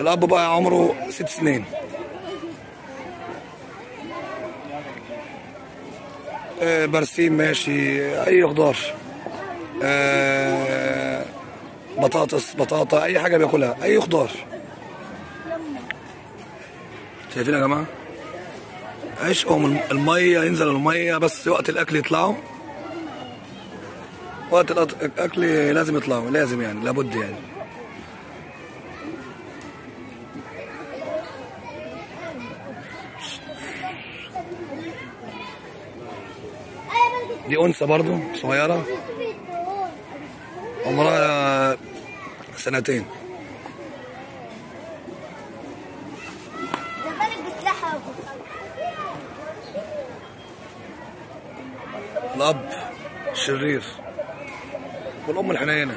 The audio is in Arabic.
الأب بقى عمره ست سنين. آه، برسيم ماشي. أي خضار. آه، بطاطس بطاطا أي حاجة بياكلها. أي خضار. شايفين يا جماعة؟ عشقهم المية ينزل المية بس وقت الأكل يطلعوا. وقت الأكل لازم يطلعوا لازم يعني لابد يعني. دي أنثى برضو صغيرة. عمرها سنتين. زمانك بتلحق الأب شرير. والأم الحنينة.